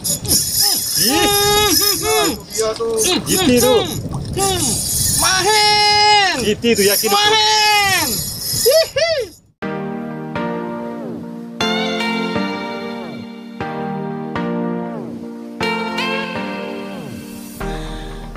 Iya tuh. Giti tuh. Mahen. Giti tuh yakin. Mahen. Hihi.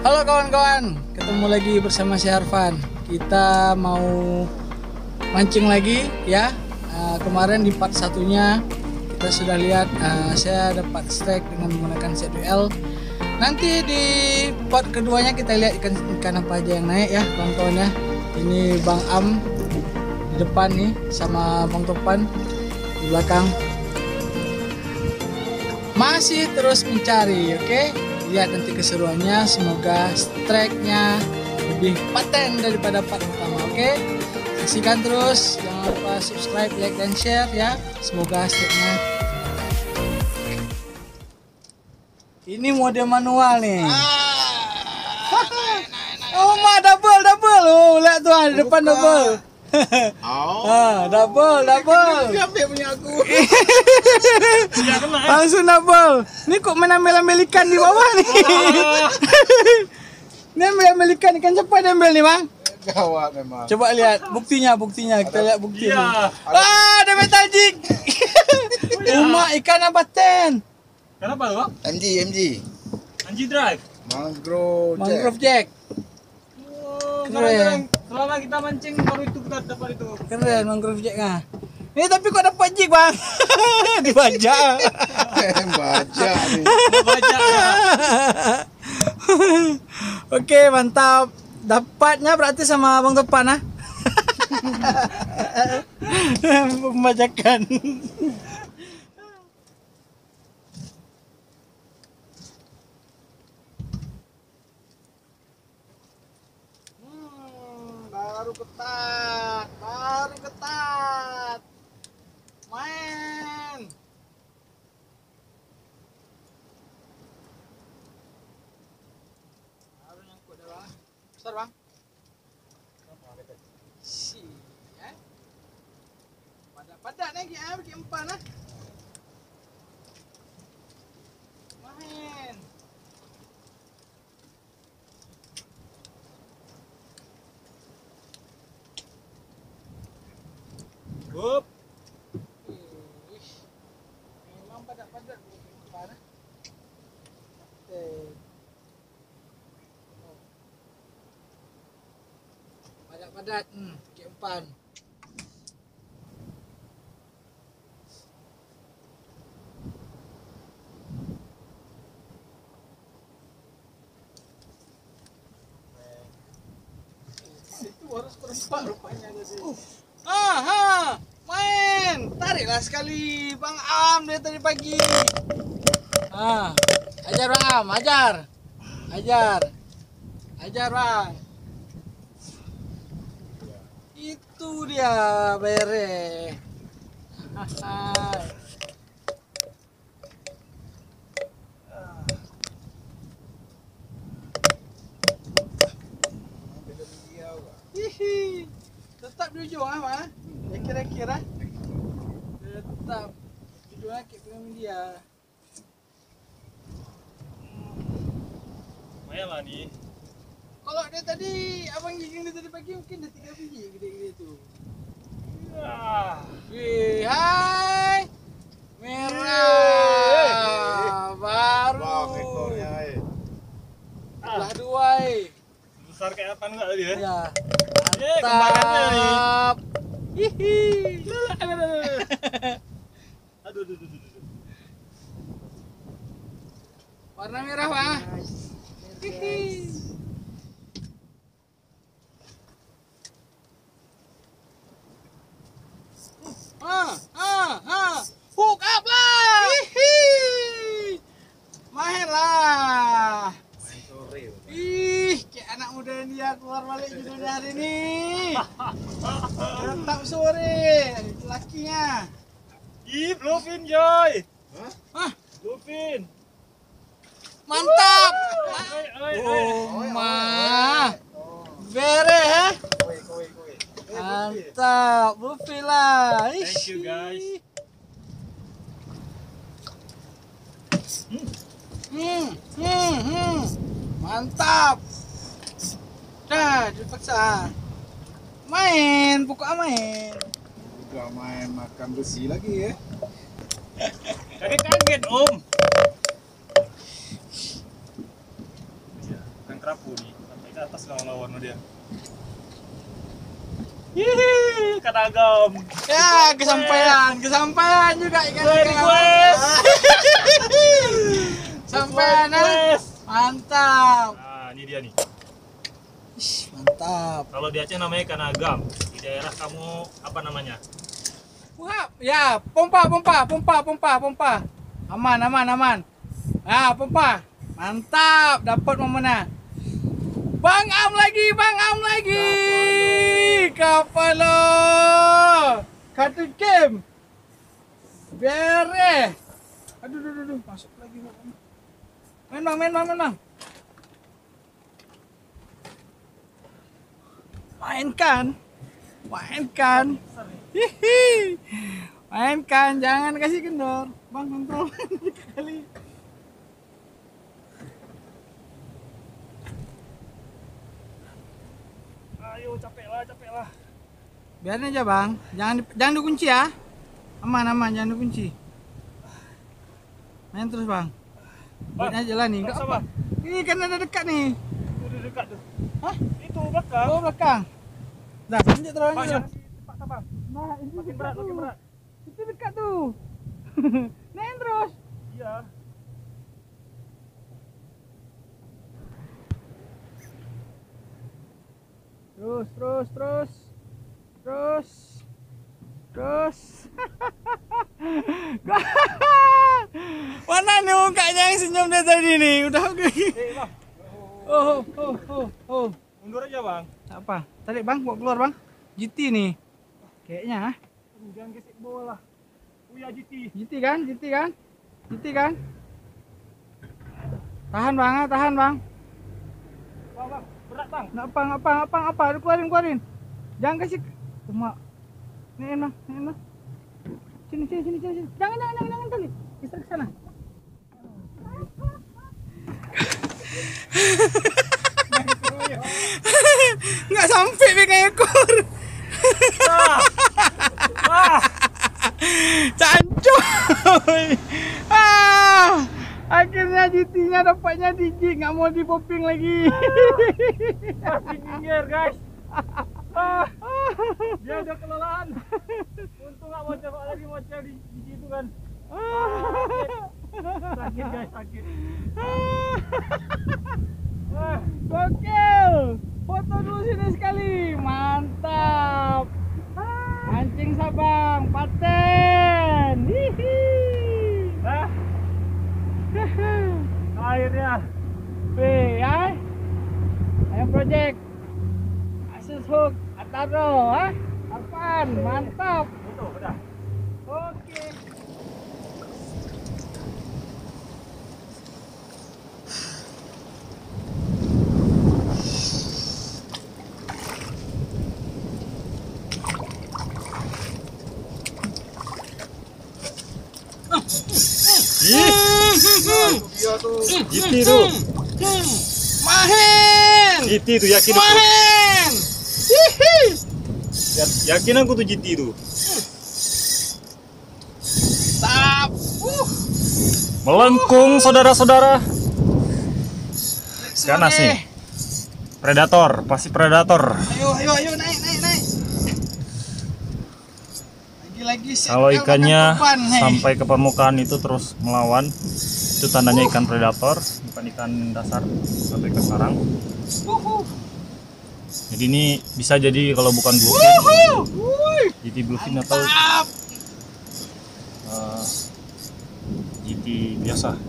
Halo kawan-kawan, ketemu lagi bersama saya Harvan. Kita mau mancing lagi ya. Eh, kemarin di part satunya kita sudah lihat eh, saya dapat strike dengan menggunakan ZWL. Nanti di part keduanya kita lihat ikan ikan apa aja yang naik ya kawan-kawan ya. Ini Bang Am di depan nih sama Bang Topan di belakang. Masih terus mencari, oke? Lihat nanti keseruannya, semoga strike-nya lebih paten daripada part pertama, oke? Saksikan terus, jangan lupa subscribe, like, dan share ya. Semoga strike-nya Ini mode manual nih. Oh, ma double double. Oh, lihat tuh di depan double. Oh. ah, double double. Siapa punya aku? Langsung double. Ini kok main ambil-ambil ikan di bawah nih. Ini ambil-ambil ikan ikan dia ambil nih, Bang? Gawat memang. Coba lihat buktinya, buktinya. Kita lihat buktinya. Iya. Ah, ada metal jig. Uma ikan apa ten? Kenapa lu? MG MG. Anji drive. Mangrove. Mangrove jack. Oh, Keren. selama kita mancing baru itu kita dapat itu. Keren mangrove jack ah. Ini tapi kok dapat jig, Bang? Dibaca. Baca nih. Baca. Oke, mantap. Dapatnya berarti sama Bang Topan ah. Membacakan. Hmm, baru ketat, Padat-padat, hmm, harus perempat rupanya tadi. Ah, ha, main. Tariklah sekali Bang Am dari tadi pagi. Ah, ajar Bang Am, ajar. Ajar. Ajar Bang. Itu dia bere. Hihi. Tetap ujung ah, Ma. Ya kira-kira. Tetap di lagi dengan dia. Lumayan lah nih. Dia tadi abang giging dia tadi pagi mungkin dia tiga biji gede-gede tu. Ah. Wih, hai. Merah. Baru. Wah, ekornya eh. Belah dua eh. Besar kayak apa enggak tadi ya? Ya. Eh, kembarannya nih. Mantap. Hihi. Aduh, aduh, aduh, aduh. Warna merah, Pak. Hihi. Ah, ah, ah. Hook up lah. Hihi. Main lah. Ih, kayak anak muda dia keluar balik di dunia hari ini. Tetap sore, lakinya. Ih, Joy. Hah? Hah, Bluefin. mantap. Oh, ma. Bere? Mantap, Bluefin lah. Thank you, guys. Hmm, hmm, hmm. Mantap. Dah, dipaksa. Main, pokoknya main. Juga main makan besi lagi ya. Kaget kaget om. Iya, kan kerapu nih. Sampai ke atas lawan-lawan dia. Kata agam. Ya, kesampaian, kesampaian juga ikan Request. Sampaian, ah. Request. Mantap. Nah, ini dia nih. Ih, mantap. Kalau di Aceh namanya ikan agam. Di daerah kamu apa namanya? Wah, ya, pompa, pompa, pompa, pompa, pompa. Aman, aman, aman. Ah, pompa. Mantap, dapat momennya. Bang Am lagi, Bang Am lagi. Kapalo. Kartu game. Bere. Aduh, aduh, aduh, masuk lagi. Main bang, main bang, main bang. Mainkan. Mainkan. Hihi. Mainkan, jangan kasih kendor. Bang, kontrol kali. Ayo, capek lah, capek lah. Biarin aja, Bang. Jangan di- jangan dikunci ya. Aman, aman, jangan dikunci. Main terus, Bang. Bang, Buatnya jalan nih. Enggak Bang, apa. Ini kan ada dekat nih. Itu dekat tuh. Hah? Itu belakang. Oh, belakang. Dah, lanjut terus. Lanjut. cepat bang. Nah, ini Makin berat, makin berat. Itu dekat tuh. Main terus. Iya. Terus, terus, terus. Terus. Terus. Mana nih mukanya yang senyum dari tadi nih? Udah oke. Eh, bang. Oh, oh, oh, oh. Mundur aja bang. Apa. Tarik bang, bawa keluar bang. GT nih. Kayaknya ah. Jangan gesek bola. Uya GT. GT kan? GT kan? GT kan? Tahan bang, ah, tahan bang. Bang, bang. Berat bang. Nggak apa, nggak apa. Aduh, keluarin, keluarin. Jangan kasih. Cuma. Nih, bang, nih. Sini, sini, sini, sini. sini. Jangan, jangan, jangan, jangan tali. Bisa ke sana. Nggak sampai pegang ekor. Ah. Ah. Cancoy. Ah, akhirnya GT-nya dapatnya DJ, nggak mau di popping lagi. Masih nyinggir guys. Ah. Dia udah kelelahan. Untung nggak mau coba lagi mau cel di, situ kan. Sakit guys, sakit. Ah. Gokil. Foto dulu sini sekali. Mantap. Mancing Sabang, paten. Hihi. Ah. Akhirnya. Wih, ay. Ayo project. Asus hook, Ataro, ha? Apaan? Mantap. Itu udah. Oke. Dia tuh. GT tuh. GT tuh yakin aku. Ya- Yakin aku tuh GT. Uh. Melengkung saudara-saudara. Ganas nih. Predator, pasti predator. Ayo, ayo, ayo naik, naik, naik. Kalau ikannya sampai ke permukaan itu terus melawan, itu tandanya ikan predator, bukan ikan dasar sampai ke sarang. Jadi ini bisa jadi kalau bukan bluefin. GT bluefin atau Tap. eh, GT biasa.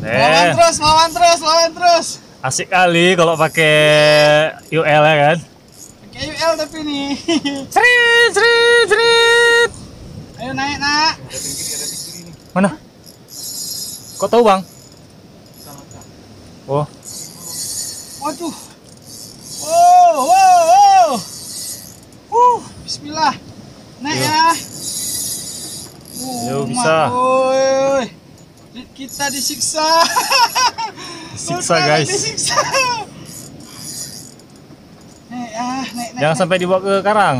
Lawan Eh, terus, lawan terus, lawan terus. asik kali kalau pakai UL ya kan. Nih. Srit, srit, srit. Ayo naik, nak. Mana? Kok tahu bang? Oh, Waduh. Wow, wow, wow. Uh, bismillah. Naik Yo. ya. Uh, Yo. Bisa. Woi, kita disiksa. Siksa Ultraman guys. Disiksa. Ah. Jangan sampai dibawa ke karang.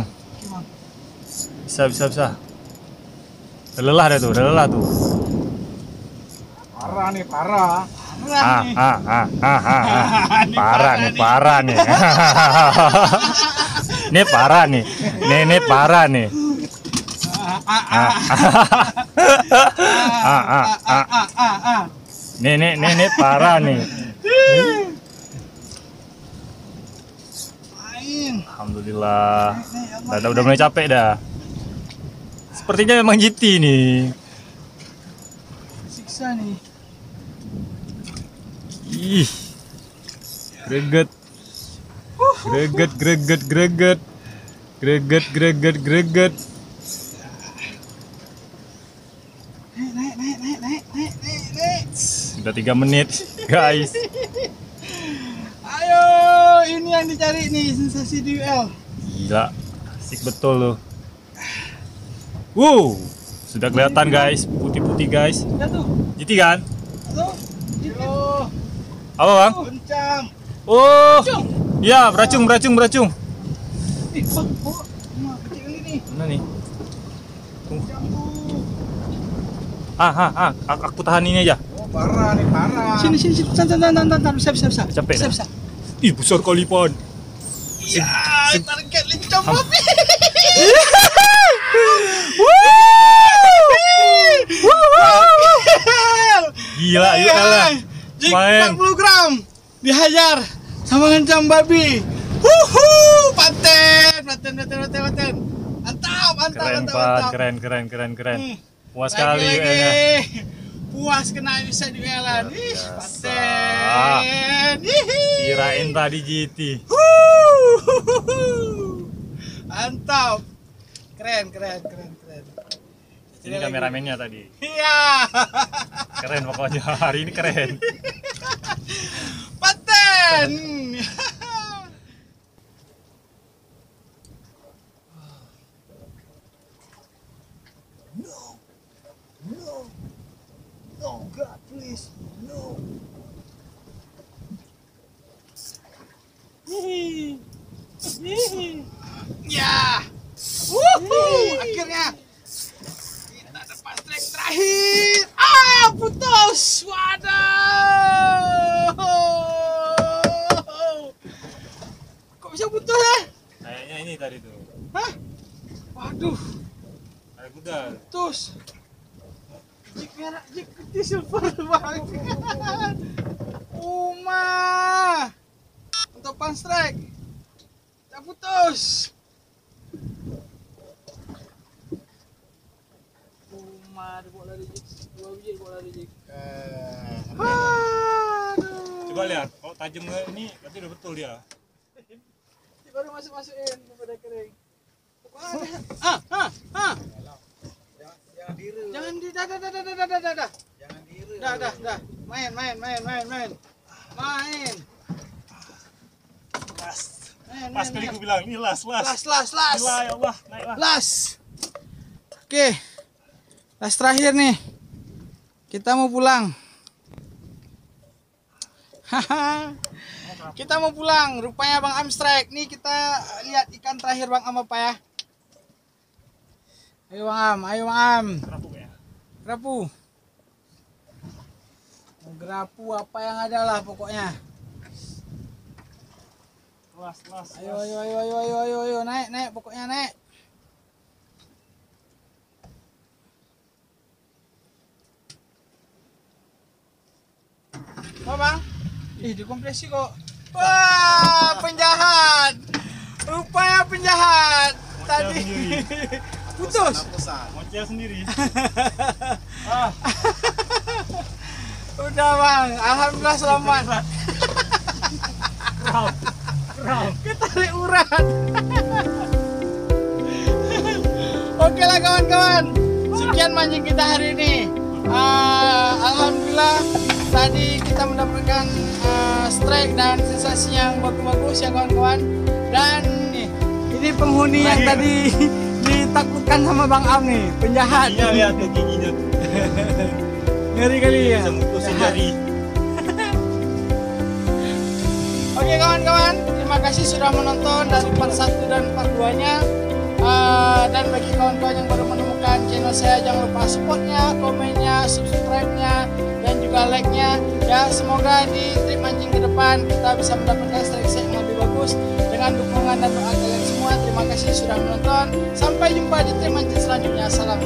Bisa, bisa, bisa. Udah lelah dah tuh, udah lelah tuh. Parah nih, parah. Parah Ah, nih. ah, ah, ah, ah, ah. Parah nih, parah nih. Ini parah nih. Nih, ini parah nih. Ah, ah, Ah, ah, ah, ah. ah, ah, ah, ah. Nih, nih, nih, nih parah nih. Main. Alhamdulillah. Nek, Udah, mulai capek dah. Sepertinya memang GT nih. Siksa nih. Ih. Greget. Greget, greget, greget. Greget, greget, greget. Nek, nek, nek, nek, nek, nek. Sudah tiga menit, guys. Ini yang dicari nih sensasi duel. Gila, asik betul loh. Wow, sudah kelihatan guys, putih-putih guys. GT kan? tuh. Apa bang? Kencang. Oh, ya beracung, beracung, beracung. Ih, bang, oh, nah, kecil ini nih. Mana nih? Ah, ah, ah, aku, tahan ini aja. Oh, parah nih, parah. Sini, sini, sini. Tan, tan, tan, tan, tan, tan. Bisa, bisa, bisa. Capek bisa, bisa. Ih, besar kali pon. Ya, target lincah babi. Gila, yuk kalah. Jik Main. 40 gram dihajar sama ngancam babi. Huhu, paten, paten, paten, paten, paten. Mantap, mantap, Keren mantap, pan, mantap. keren, keren, keren, keren. Hmm. Puas lagi. UN-nya. Puas kena bisa duelan. Ih, paten. Kirain tadi GT. Mantap. Keren, keren, keren, keren. Ini kameramennya tadi. Iya. Keren pokoknya hari ini keren. Paten. No, God, please. No. Ya. Wuhu, akhirnya kita dapat track terakhir. Ah, putus. Waduh. Kok bisa putus ya? Kayaknya ini tadi tuh. Hah? Waduh, Ada kuda. putus. Jik merah, jik putih silver banget. Uma. Untuk pan strike. Tak putus. Uma, dia bawa lari jik. Dua biji lari jik. Aduh. Coba lihat, kalau tajam ini berarti udah betul dia. Baru masuk masukin kepada kering. Ah, ah, ah. Jangan di dah dah dah dah dah dah dah. Jangan diri. Dah dah dah. Main main main main main. Main. Las. Main, Pas tadi gue bilang ini las las. Las las las. Gila ya Allah, naiklah. Last. Oke. Las terakhir nih. Kita mau pulang. Haha. kita mau pulang. Rupanya Bang Amstrike nih kita lihat ikan terakhir Bang Am apa ya? Ayo Bang Am, ayo Bang Am. Kerapu ya. Gerapu. Mau Gerapu apa yang ada lah pokoknya. Las, las. Ayo ayo ayo ayo ayo ayo ayo naik naik pokoknya naik. Apa bang? Ih dikompresi kok. Wah penjahat. Rupanya penjahat. Tadi. putus. Pesan. Mocel sendiri. ah, Udah bang. Alhamdulillah selamat. Round. Ketarik urat. Oke lah kawan-kawan. Sekian mancing kita hari ini. Ah, Alhamdulillah tadi kita mendapatkan ah, strike dan sensasi yang bagus-bagus ya kawan-kawan. Dan ini penghuni yang Terakhir. tadi di ditakutkan sama Bang Am nih, penjahat. Giginya lihat tuh giginya. Ngeri kali ya. Bisa jari. Oke kawan-kawan, terima kasih sudah menonton dari part 1 dan part 2 nya Eh, Dan bagi kawan-kawan yang baru menemukan channel saya Jangan lupa supportnya, komennya, subscribe-nya Dan juga like-nya Ya semoga di trip mancing ke depan Kita bisa mendapatkan seleksi yang lebih bagus Dengan dukungan dan doa kalian semua. Terima kasih sudah menonton. Sampai jumpa di mancing selanjutnya. Salam